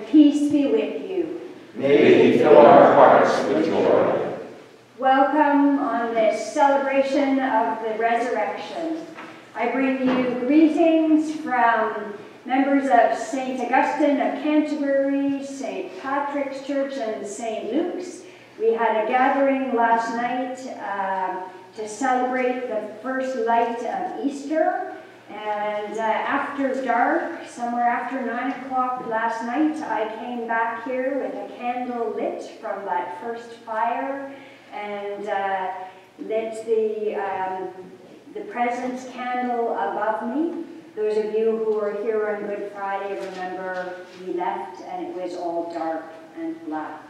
and peace be with you. May he fill our hearts with joy. Welcome on this celebration of the resurrection. I bring you greetings from members of St. Augustine of Canterbury, St. Patrick's Church, and St. Luke's. We had a gathering last night uh, to celebrate the first light of Easter. And uh, after dark, somewhere after 9 o'clock last night, I came back here with a candle lit from that first fire and uh, lit the, um, the presence candle above me. Those of you who were here on Good Friday remember we left and it was all dark and black.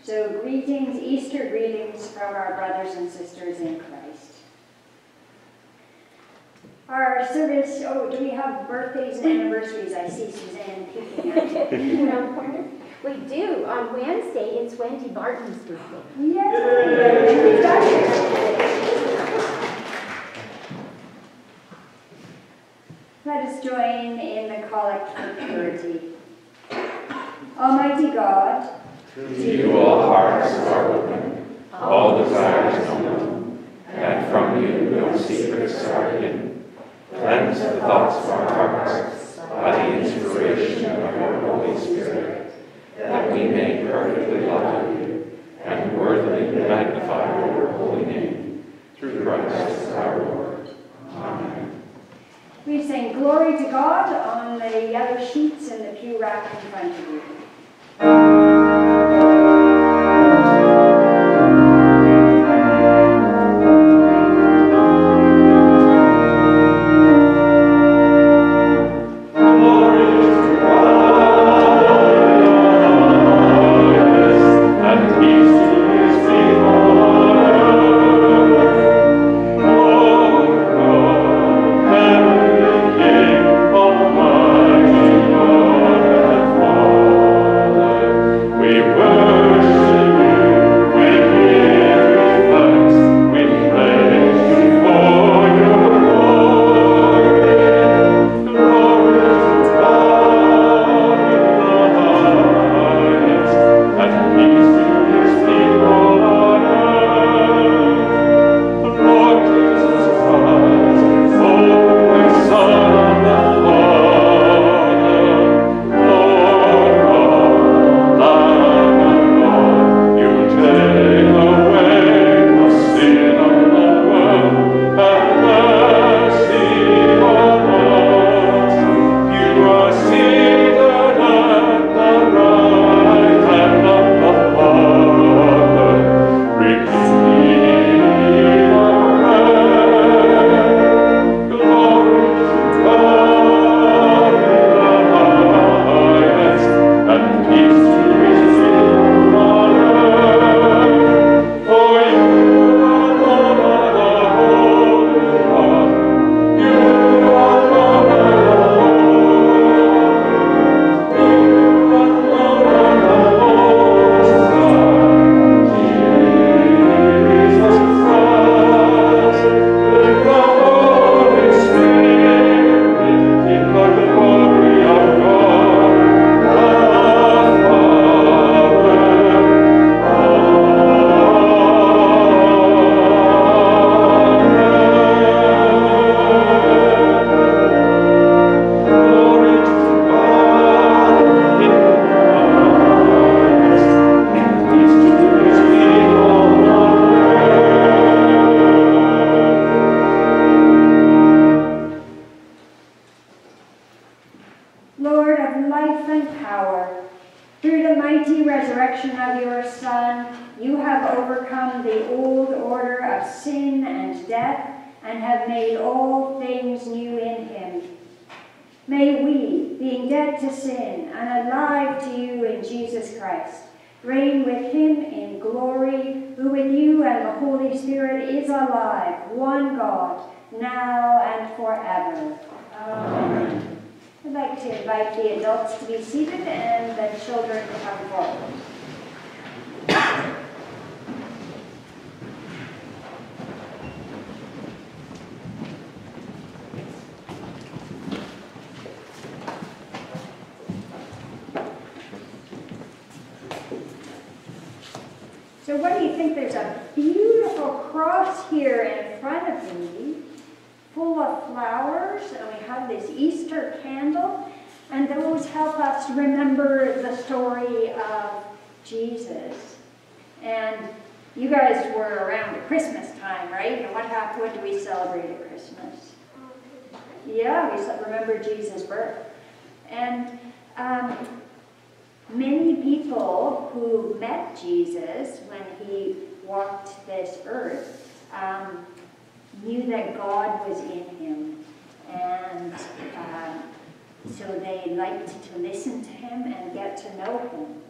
So greetings, Easter greetings from our brothers and sisters in Christ. Our service, oh, do we have birthdays and anniversaries? I see Suzanne peeking at me. Around the corner? We do. On Wednesday, it's Wendy Barton's birthday. Let us join in the collect for purity. Almighty God, To you all hearts are open, all desires known, and from you no secrets are hidden. Cleanse the thoughts of our sin and death and have made all things new in him. May we, being dead to sin and alive to you in Jesus Christ, reign with him in glory, who with you and the Holy Spirit is alive, one God, now and forever. Amen. I'd like to invite the adults to be seated and the children to come forward. So what do you think? There's a beautiful cross here in front of me, full of flowers, and we have this Easter candle, and those help us remember the story of Jesus. And you guys were around at Christmas time, right? And what happened? What do we celebrate at Christmas? Yeah, we remember Jesus' birth. And um, many people who met Jesus when he walked this earth um, knew that God was in him. And um, so they liked to listen to him and get to know him.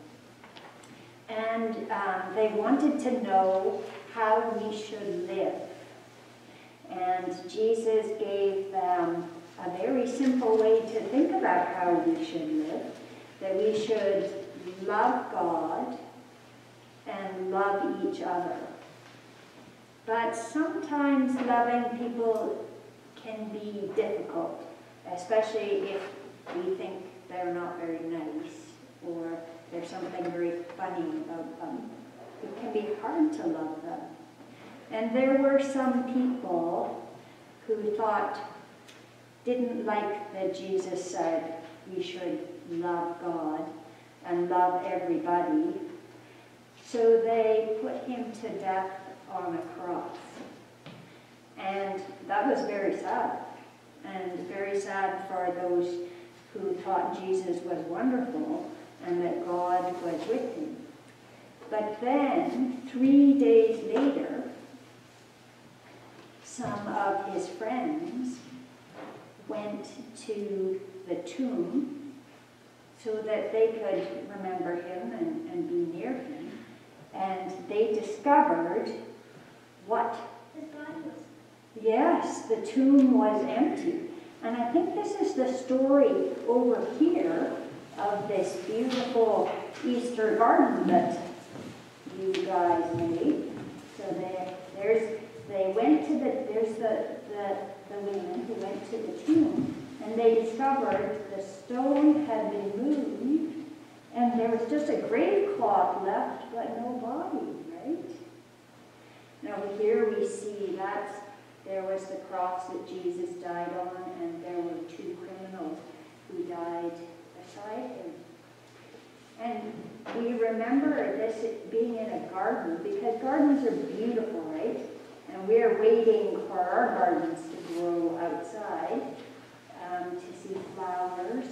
And um, they wanted to know how we should live. And Jesus gave them a very simple way to think about how we should live that we should love God and love each other. But sometimes loving people can be difficult, especially if we think they're not very nice or there's something very funny about them. It can be hard to love them. And there were some people who thought, didn't like that Jesus said we should love God and love everybody. So they put him to death on a cross. And that was very sad. And very sad for those who thought Jesus was wonderful and that God was with him. But then, three days later, some of his friends went to the tomb so that they could remember him and, and be near him. And they discovered what? Yes, the tomb was empty. And I think this is the story over here of this beautiful Easter garden that you guys made. So there, there's, they went to the, there's the, the, the women who went to the tomb, and they discovered the stone had been moved, and there was just a grave cloth left, but no body, right? Now here we see that there was the cross that Jesus died on, and there were two criminals who died beside him. And we remember this being in a garden because gardens are beautiful, right? And we're waiting for our gardens to grow outside um, to see flowers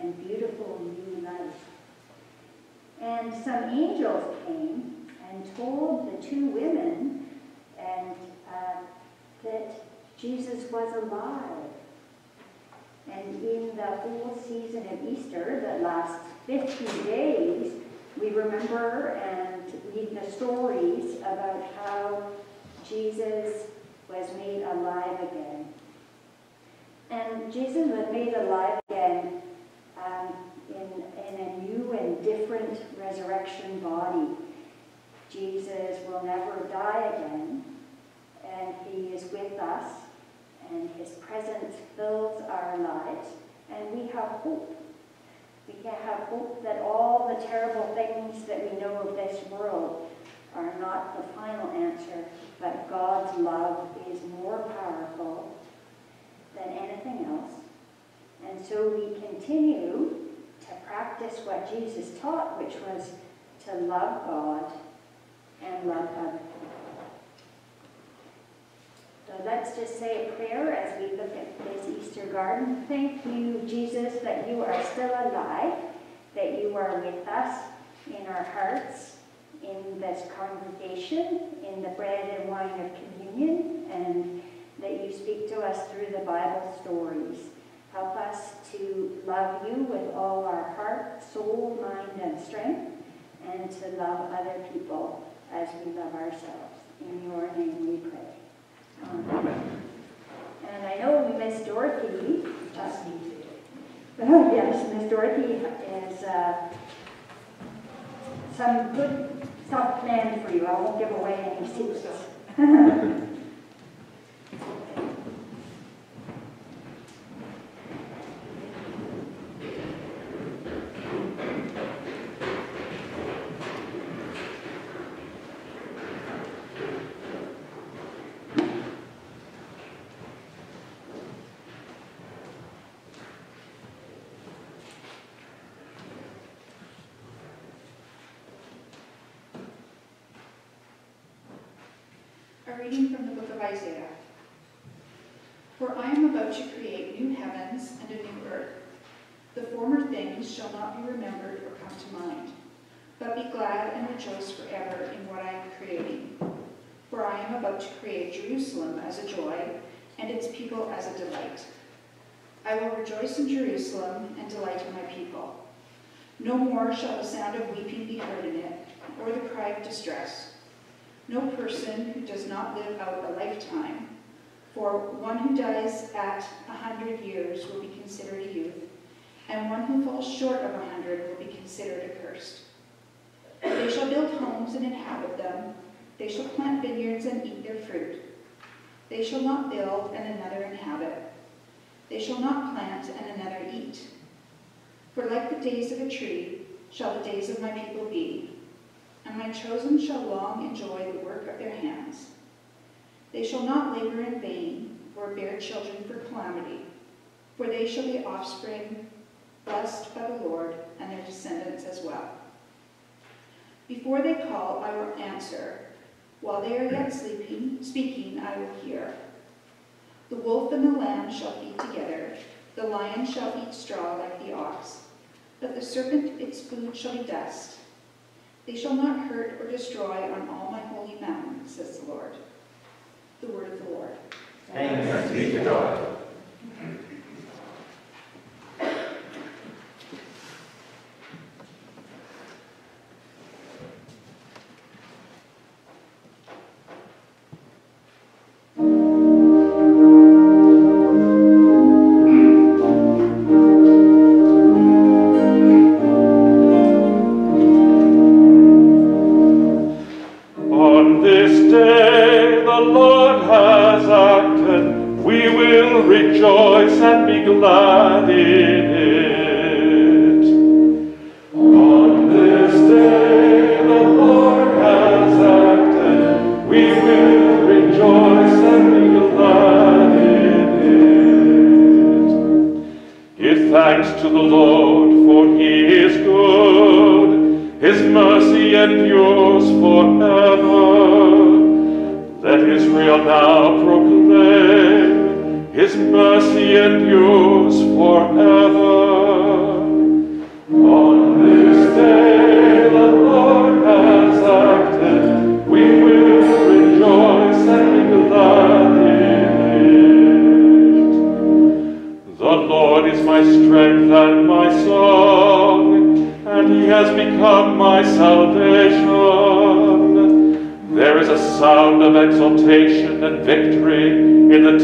and beautiful new life. And some angels came and told the two women and uh, that Jesus was alive. And in the whole season of Easter, the last 50 days, we remember and read the stories about how Jesus was made alive again. And Jesus was made alive again um, in, in a new and different resurrection body. Jesus will never die again, and he is with us, and his presence fills our lives, and we have hope. We can have hope that all the terrible things that we know of this world are not the final answer, but God's love is more powerful than anything else. And so we continue to practice what Jesus taught, which was to love God and love other people. So let's just say a prayer as we look at this Easter garden. Thank you, Jesus, that you are still alive, that you are with us in our hearts, in this congregation, in the bread and wine of communion. And that you speak to us through the Bible stories. Help us to love you with all our heart, soul, mind, and strength, and to love other people as we love ourselves. In your name we pray. Amen. And I know we miss Dorothy. Just Oh, yes, Miss Dorothy is uh, some good stuff planned for you. I won't give away any secrets. Reading from the book of Isaiah. For I am about to create new heavens and a new earth. The former things shall not be remembered or come to mind, but be glad and rejoice forever in what I am creating. For I am about to create Jerusalem as a joy, and its people as a delight. I will rejoice in Jerusalem and delight in my people. No more shall the sound of weeping be heard in it, or the cry of distress. No person who does not live out a lifetime, for one who dies at a hundred years will be considered a youth, and one who falls short of a hundred will be considered accursed. They shall build homes and inhabit them. They shall plant vineyards and eat their fruit. They shall not build and another inhabit. They shall not plant and another eat. For like the days of a tree shall the days of my people be, and my chosen shall long enjoy the work of their hands. They shall not labor in vain, or bear children for calamity, for they shall be offspring blessed by the Lord, and their descendants as well. Before they call, I will answer. While they are yet sleeping, speaking, I will hear. The wolf and the lamb shall feed together, the lion shall eat straw like the ox, but the serpent its food shall be dust. They shall not hurt or destroy on all my holy mountain, says the Lord. The word of the Lord. Thanks be to God.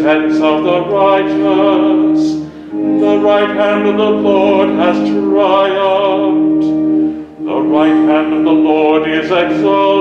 The of the righteous. The right hand of the Lord has triumphed. The right hand of the Lord is exalted.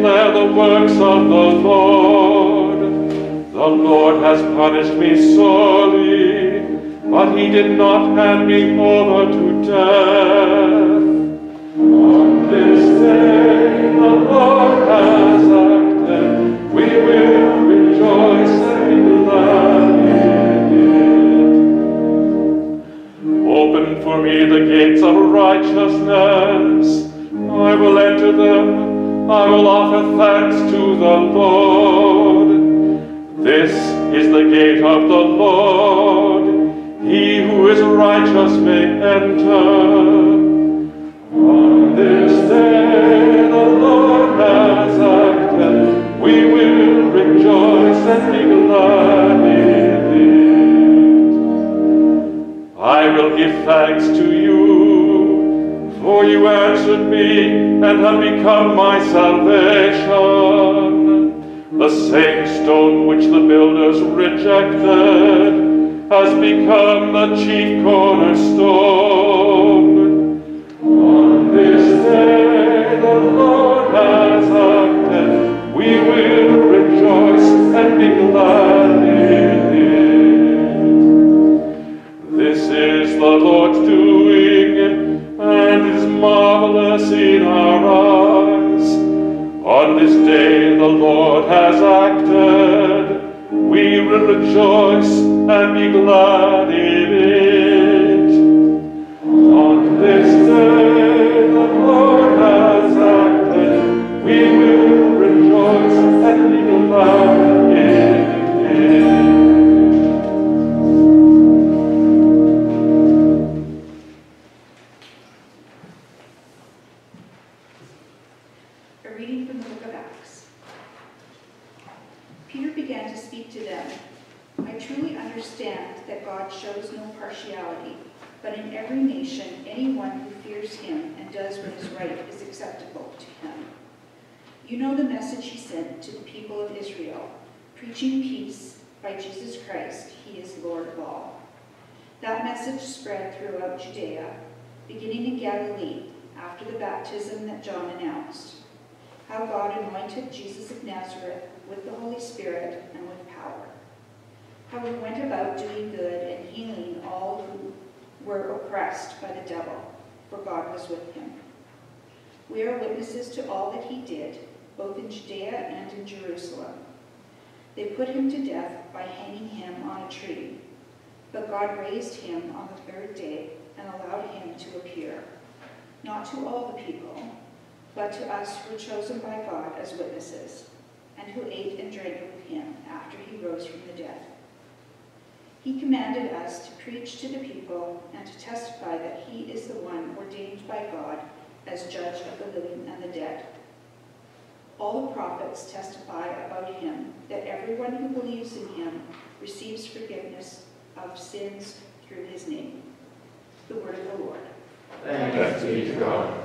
Declare the works of the Lord. The Lord has punished me sorely, but he did not hand me over to death. Thanks to the Lord. This is the gate of the Lord. He who is righteous may enter. On this day the Lord has acted. We will rejoice and be glad in it. I will give thanks to you, for you answered me and have become my salvation. The same stone which the builders rejected has become the chief cornerstone. On this day the Lord has acted, we will rejoice and be glad Lord has acted, we will rejoice and be glad in it. On this day the Lord has acted, we will rejoice and be glad in it. A reading from the book of Acts. Peter began to speak to them. I truly understand that God shows no partiality, but in every nation, anyone who fears him and does what is right is acceptable to him. You know the message he sent to the people of Israel, preaching peace by Jesus Christ, he is Lord of all. That message spread throughout Judea, beginning in Galilee, after the baptism that John announced how God anointed Jesus of Nazareth with the Holy Spirit and. How he went about doing good and healing all who were oppressed by the devil, for God was with him. We are witnesses to all that he did, both in Judea and in Jerusalem. They put him to death by hanging him on a tree, but God raised him on the third day and allowed him to appear, not to all the people, but to us who were chosen by God as witnesses, and who ate and drank with him after he rose from the dead. He commanded us to preach to the people and to testify that he is the one ordained by God as judge of the living and the dead. All the prophets testify about him that everyone who believes in him receives forgiveness of sins through his name. The word of the Lord. Thanks be to God.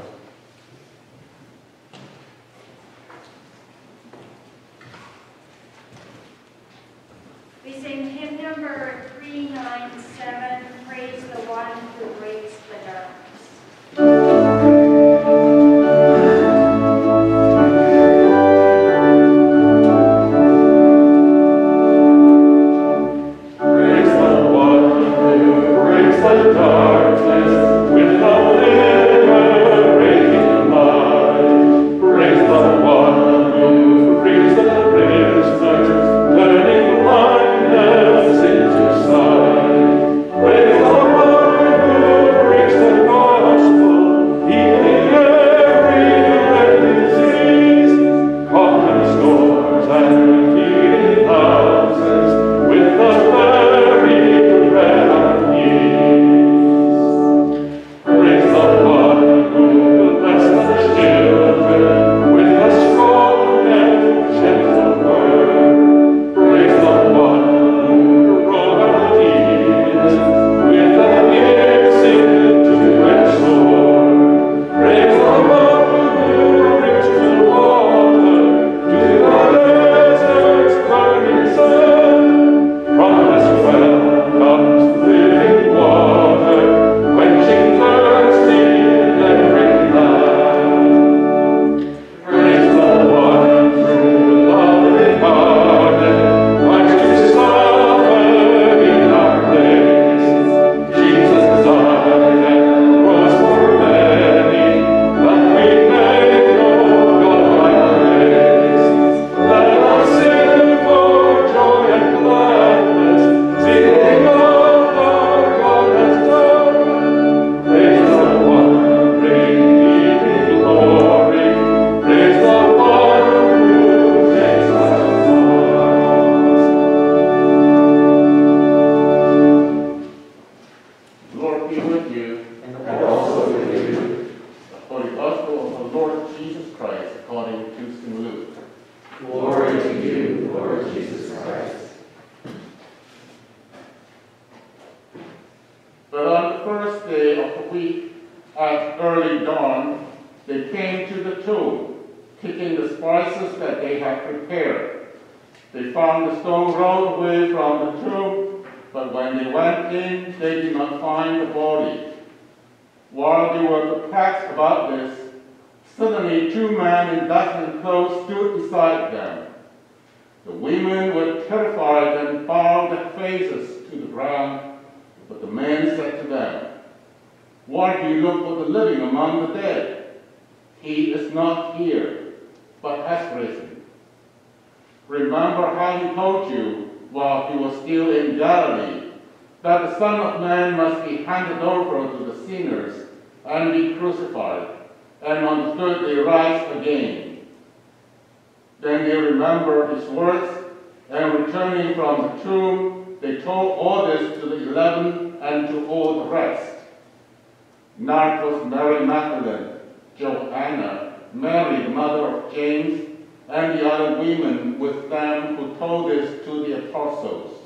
Women were terrified and bowed their faces to the ground, but the man said to them, Why do you look for the living among the dead? He is not here, but has risen. Remember how he told you while he was still in Galilee that the Son of Man must be handed over to the sinners and be crucified, and on the third day rise again. Then they remembered his words, and returning from the tomb, they told all this to the eleven and to all the rest. Not was Mary Magdalene, Joanna, Mary the mother of James, and the other women with them who told this to the apostles.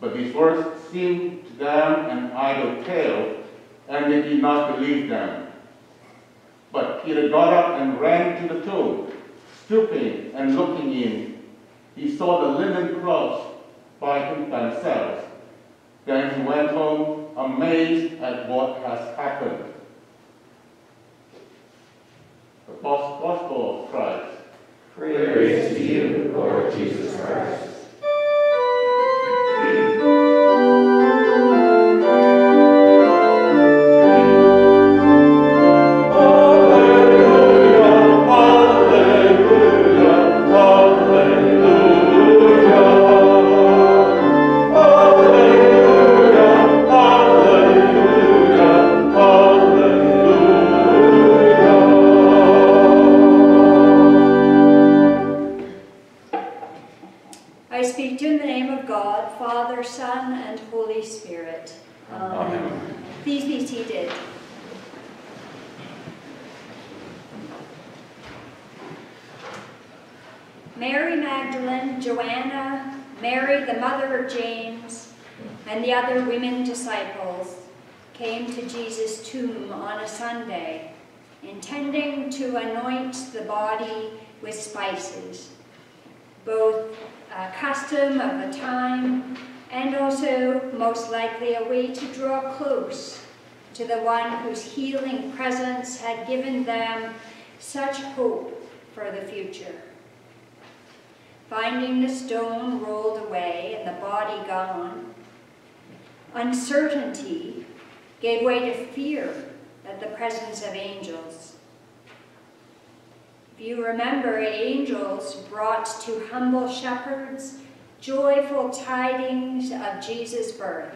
But these words seemed to them an idle tale, and they did not believe them. But Peter got up and ran to the tomb. Stooping and looking in, he saw the linen cloths by themselves. Then he went home amazed at what has happened. The Gospel of Christ. Praise to you, Lord Jesus Christ. Sunday, intending to anoint the body with spices, both a custom of the time and also most likely a way to draw close to the one whose healing presence had given them such hope for the future. Finding the stone rolled away and the body gone, uncertainty gave way to fear at the presence of angels. If you remember, angels brought to humble shepherds joyful tidings of Jesus' birth.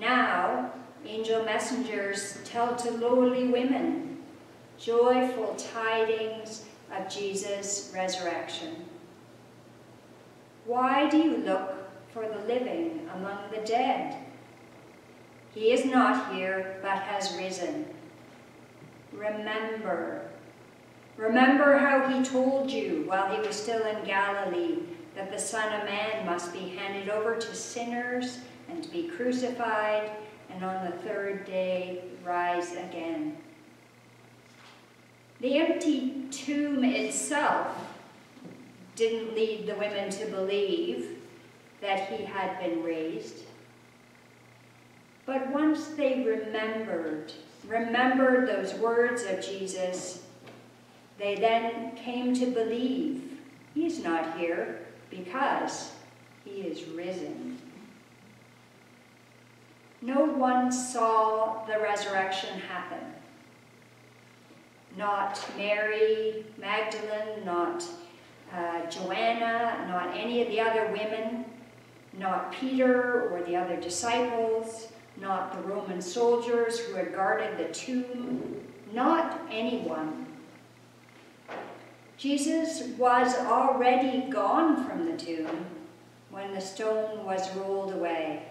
Now, angel messengers tell to lowly women joyful tidings of Jesus' resurrection. Why do you look for the living among the dead? He is not here, but has risen. Remember. Remember how he told you while he was still in Galilee that the Son of Man must be handed over to sinners and be crucified, and on the third day rise again. The empty tomb itself didn't lead the women to believe that he had been raised. But once they remembered, remembered those words of Jesus, they then came to believe he's not here because he is risen. No one saw the resurrection happen. Not Mary Magdalene, not uh, Joanna, not any of the other women, not Peter or the other disciples, not the Roman soldiers who had guarded the tomb, not anyone. Jesus was already gone from the tomb when the stone was rolled away.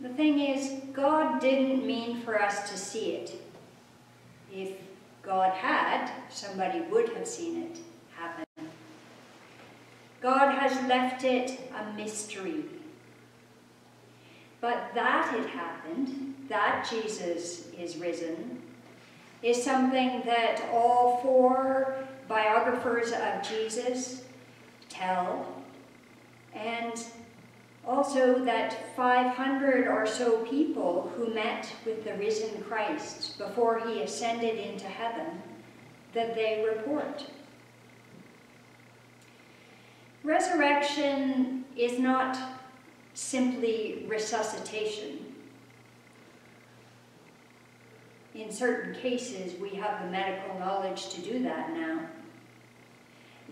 The thing is, God didn't mean for us to see it. If God had, somebody would have seen it happen. God has left it a mystery. But that it happened, that Jesus is risen, is something that all four biographers of Jesus tell, and also that 500 or so people who met with the risen Christ before he ascended into heaven, that they report. Resurrection is not simply resuscitation. In certain cases, we have the medical knowledge to do that now.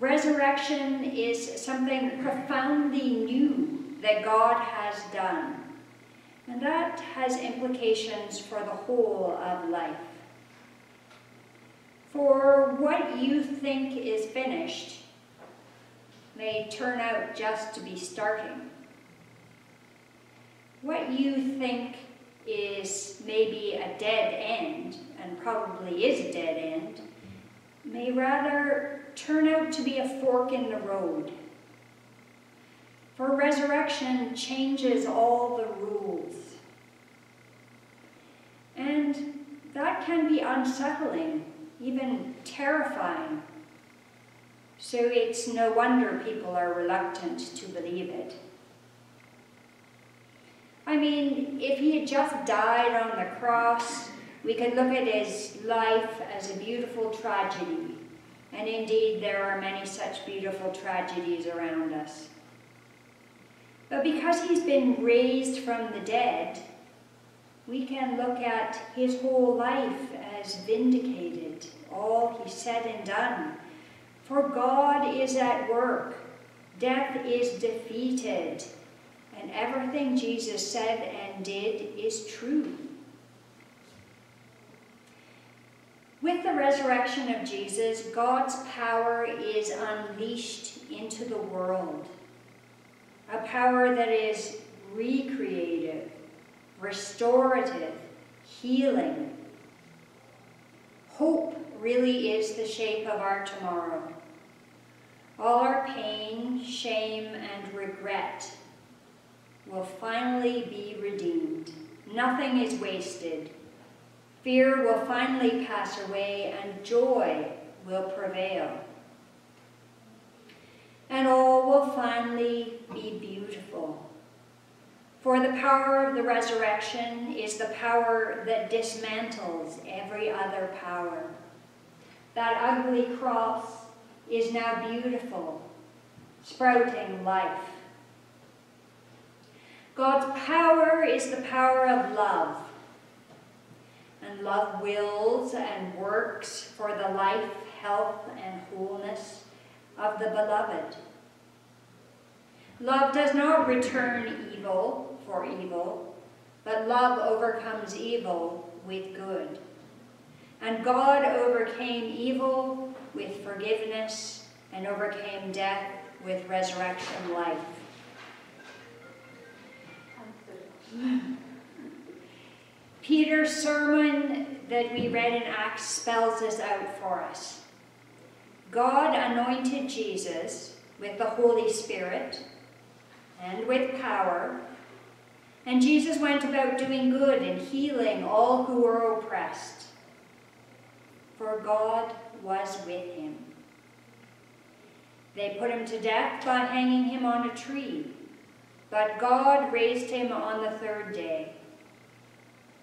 Resurrection is something profoundly new that God has done, and that has implications for the whole of life. For what you think is finished may turn out just to be starting. What you think is maybe a dead end, and probably is a dead end, may rather turn out to be a fork in the road. For resurrection changes all the rules. And that can be unsettling, even terrifying. So it's no wonder people are reluctant to believe it. I mean, if he had just died on the cross, we could look at his life as a beautiful tragedy. And indeed, there are many such beautiful tragedies around us. But because he's been raised from the dead, we can look at his whole life as vindicated, all he said and done. For God is at work, death is defeated, and everything Jesus said and did is true. With the resurrection of Jesus, God's power is unleashed into the world. A power that is recreative, restorative, healing. Hope really is the shape of our tomorrow. All our pain, shame, and regret will finally be redeemed. Nothing is wasted. Fear will finally pass away and joy will prevail. And all will finally be beautiful. For the power of the resurrection is the power that dismantles every other power. That ugly cross is now beautiful, sprouting life. God's power is the power of love. And love wills and works for the life, health, and wholeness of the beloved. Love does not return evil for evil, but love overcomes evil with good. And God overcame evil with forgiveness and overcame death with resurrection life. Peter's sermon that we read in Acts spells this out for us. God anointed Jesus with the Holy Spirit and with power, and Jesus went about doing good and healing all who were oppressed, for God was with him. They put him to death by hanging him on a tree, but God raised him on the third day.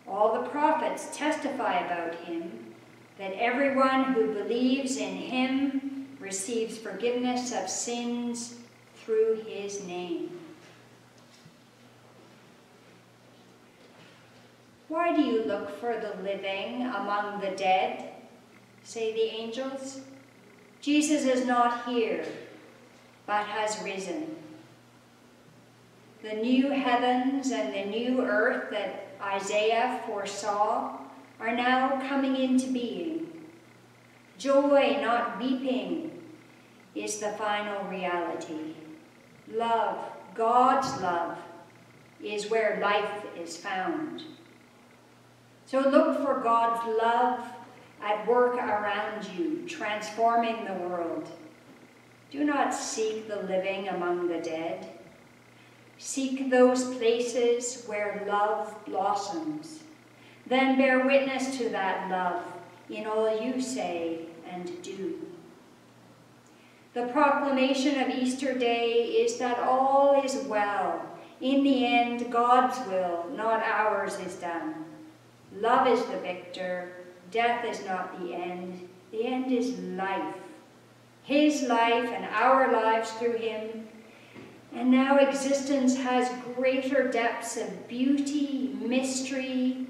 All the prophets testify about him that everyone who believes in him receives forgiveness of sins through his name. Why do you look for the living among the dead? say the angels. Jesus is not here, but has risen. The new heavens and the new earth that Isaiah foresaw are now coming into being. Joy, not weeping, is the final reality. Love, God's love, is where life is found. So look for God's love at work around you, transforming the world. Do not seek the living among the dead. Seek those places where love blossoms. Then bear witness to that love in all you say and do. The proclamation of Easter Day is that all is well. In the end, God's will, not ours, is done. Love is the victor. Death is not the end. The end is life. His life and our lives through him. And now existence has greater depths of beauty, mystery,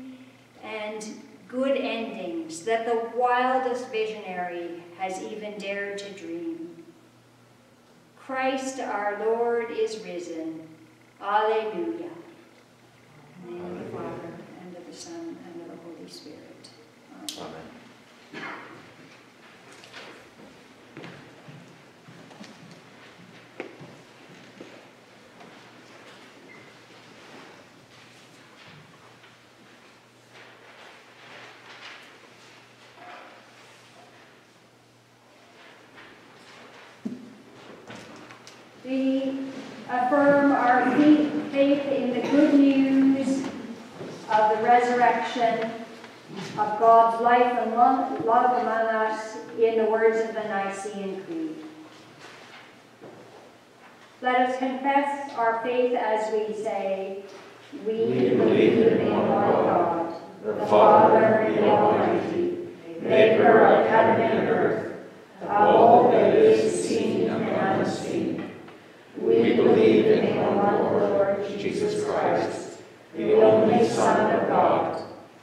and good endings that the wildest visionary has even dared to dream. Christ our Lord is risen. Alleluia. In the name of the Father, and of the Son, and of the Holy Spirit. Amen. Amen. We affirm our faith faith in the good news of the resurrection of God's life and love among us in the words of the Nicene Creed. Let us confess our faith as we say, We We believe in one God, the the Father, the Almighty, maker of heaven and earth, of all that is seen and unseen. We believe in one Lord, Jesus Christ, the only Son of God,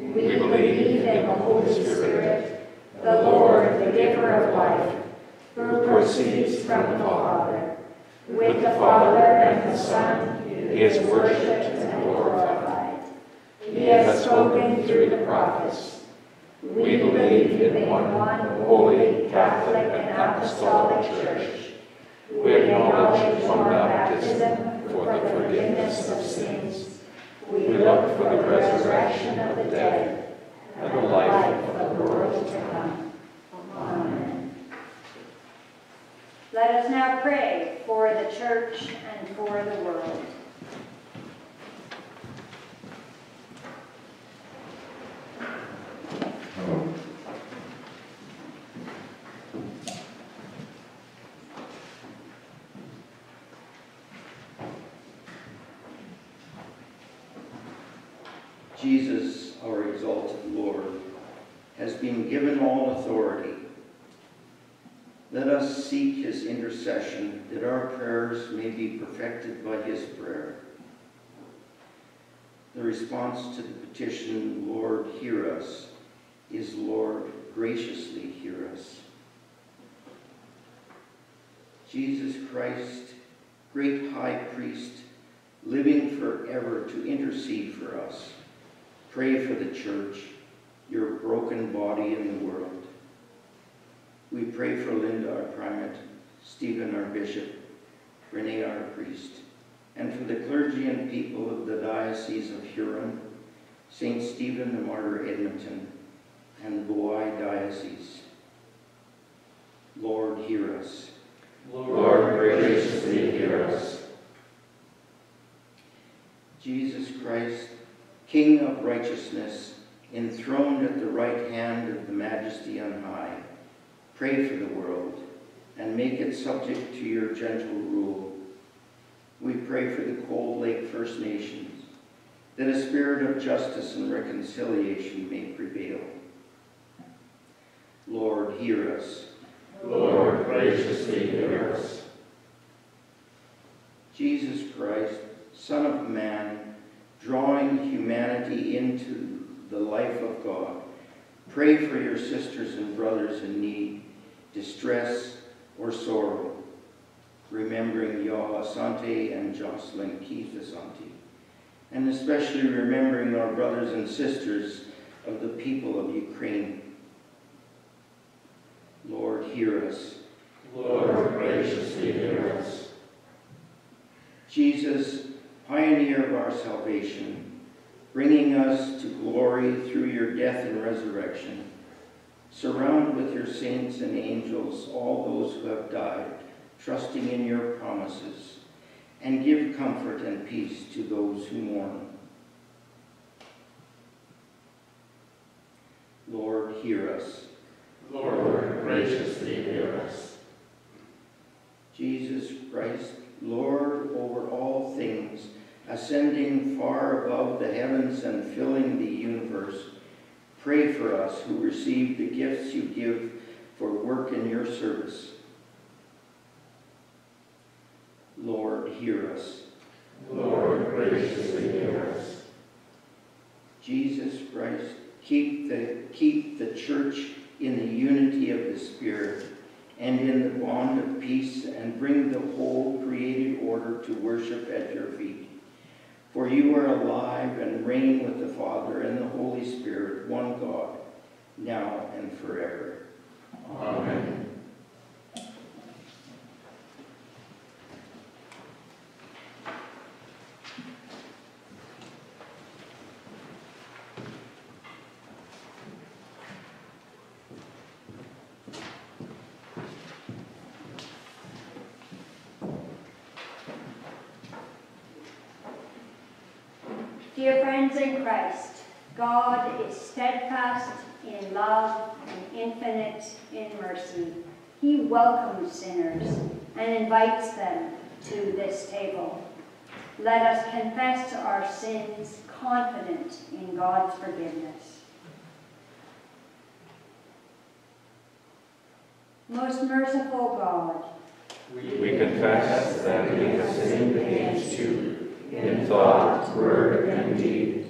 We believe in the Holy Spirit, the Lord, the giver of life, who proceeds from the Father. With the Father and the Son, he is worshipped and glorified. He has spoken through the prophets. We believe in one holy, Catholic, and Apostolic Church. We acknowledge one baptism for the forgiveness of sins. We look for the resurrection of the dead and the life of the world to come. Amen. Let us now pray for the church and for the world. Jesus, our exalted Lord, has been given all authority. Let us seek his intercession that our prayers may be perfected by his prayer. The response to the petition, Lord, hear us, is Lord, graciously hear us. Jesus Christ, great high priest, living forever to intercede for us. Pray for the church, your broken body in the world. We pray for Linda, our primate, Stephen, our bishop, Renee, our priest, and for the clergy and people of the Diocese of Huron, St. Stephen the Martyr, Edmonton, and the Buye Diocese. Lord, hear us. Lord, graciously hear us. Jesus Christ, King of righteousness, enthroned at the right hand of the Majesty on high, pray for the world and make it subject to your gentle rule. We pray for the Cold Lake First Nations, that a spirit of justice and reconciliation may prevail. Lord, hear us. Lord, graciously hear us. Jesus Christ, Son of Man, drawing humanity into the life of God, pray for your sisters and brothers in need, distress, or sorrow, remembering Yaw Asante and Jocelyn Keith Asante, and especially remembering our brothers and sisters of the people of Ukraine. Lord, hear us. Lord, graciously hear us. Jesus, pioneer of our salvation, bringing us to glory through your death and resurrection, surround with your saints and angels all those who have died, trusting in your promises, and give comfort and peace to those who mourn. Lord, hear us. Lord, graciously hear us. Jesus Christ, Lord over all things, ascending far above the heavens and filling the universe, pray for us who receive the gifts you give for work in your service. Lord, hear us. Lord, graciously hear us. Jesus Christ, keep the, keep the church in the unity of the Spirit and in the bond of peace, and bring the whole created order to worship at your feet. For you are alive and reign with the Father and the Holy Spirit, one God, now and forever. Amen. Dear friends Christ, God is steadfast in love and infinite in mercy. He welcomes sinners and invites them to this table. Let us confess our sins confident in God's forgiveness. Most merciful God, We confess that we have sinned against you in thought, word, and deed,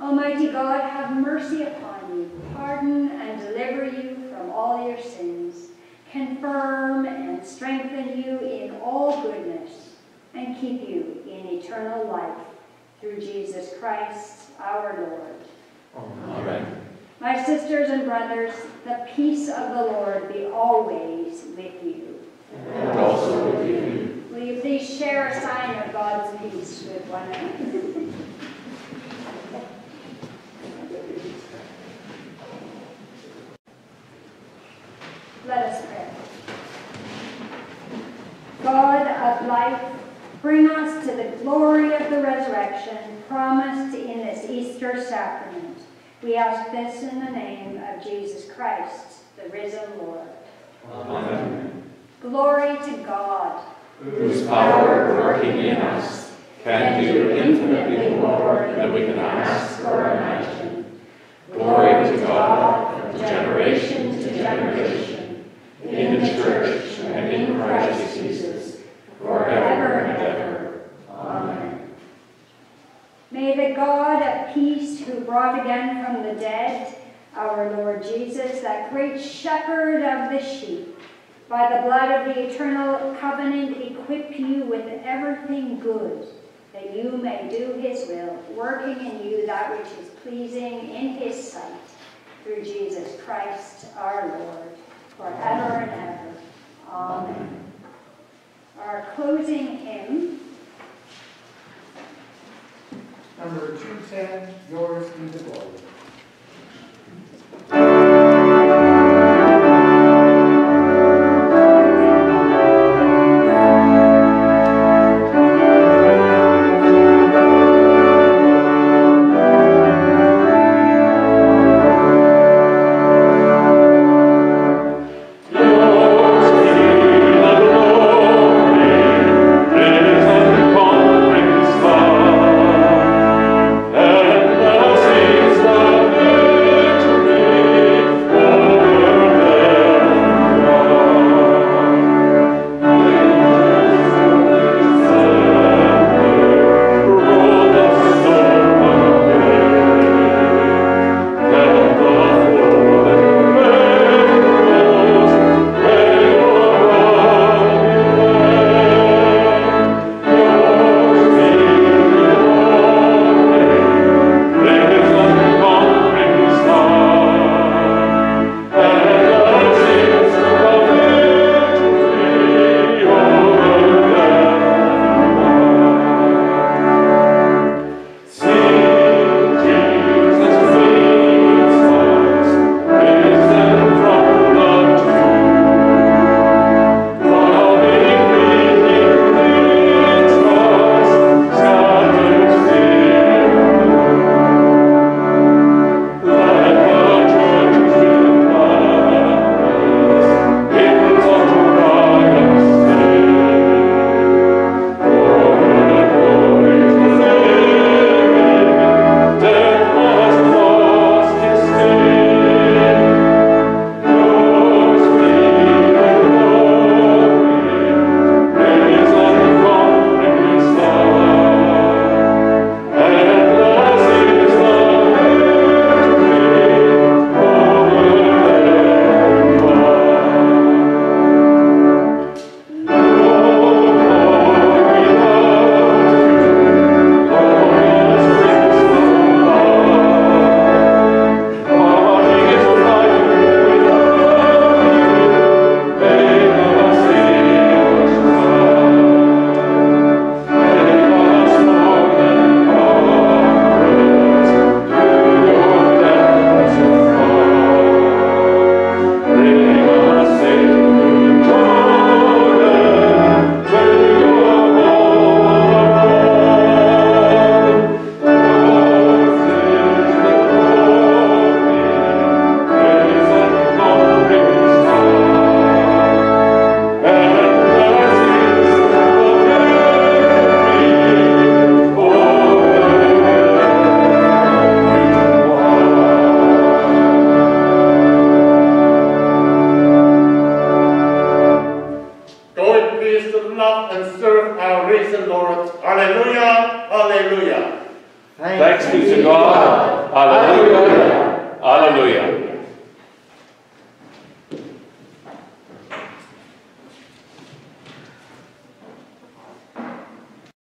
Amen. Almighty God, have mercy upon you, pardon and deliver you from all your sins, confirm and strengthen you in all goodness, and keep you in eternal life through Jesus Christ our Lord. Amen. My sisters and brothers, the peace of the Lord be always with you. And also with you. Will you please share a sign of God's peace with one another? Let us pray. God of life, bring us to the glory of the resurrection promised in this Easter sacrament. We ask this in the name of Jesus Christ, the risen Lord. Amen. Glory to God. Whose power working in us can do infinitely more than we can ask or imagine. Glory to God from generation to generation, in the church and in Christ Jesus, forever and ever. Amen. May the God of peace, who brought again from the dead our Lord Jesus, that great shepherd of the sheep, by the blood of the eternal covenant, equip you with everything good, that you may do his will, working in you that which is pleasing in his sight, through Jesus Christ our Lord, forever and ever. Amen. our closing hymn. Number 210, Yours Be the Glory.